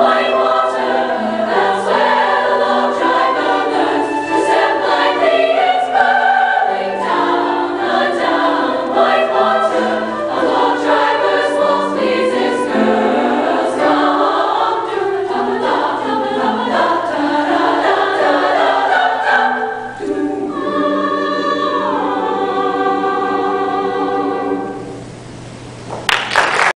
my one.